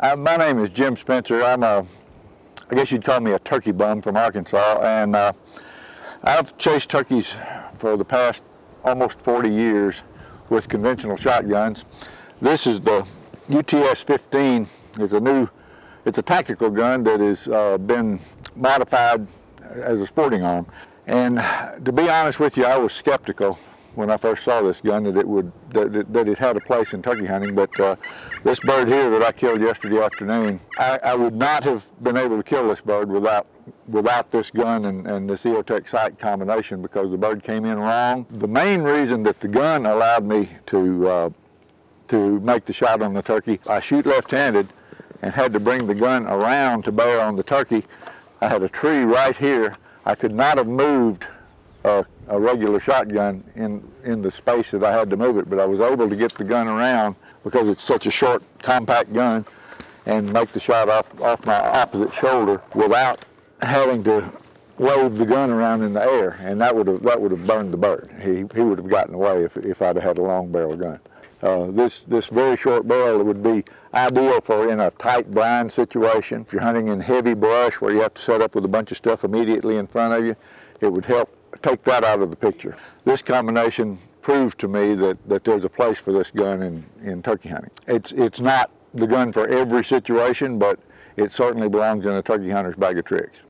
Uh, my name is Jim Spencer. I'm a, I guess you'd call me a turkey bum from Arkansas, and uh, I've chased turkeys for the past almost 40 years with conventional shotguns. This is the UTS-15. It's a new, it's a tactical gun that has uh, been modified as a sporting arm. And to be honest with you, I was skeptical when I first saw this gun that it would that, that it had a place in turkey hunting. But uh, this bird here that I killed yesterday afternoon, I, I, would not have been able to kill this bird without without this gun and, and this EOTech sight combination because the bird came in wrong. The main reason that the gun allowed me to uh, to make the shot on the turkey, I shoot left-handed and had to bring the gun around to bear on the turkey. I had a tree right here. I could not have moved a, a, regular shotgun in, in the space that I had to move it, but I was able to get the gun around because it's such a short, compact gun and make the shot off, off my opposite shoulder without having to wave the gun around in the air, and that would have that would have burned the bird. He he would have gotten away if if I'd have had a long barrel gun. Uh, this this very short barrel would be ideal for in a tight blind situation. If you're hunting in heavy brush where you have to set up with a bunch of stuff immediately in front of you, it would help take that out of the picture. This combination proved to me that, that there's a place for this gun in, in turkey hunting. It's, it's not the gun for every situation, but it certainly belongs in a turkey hunter's bag of tricks.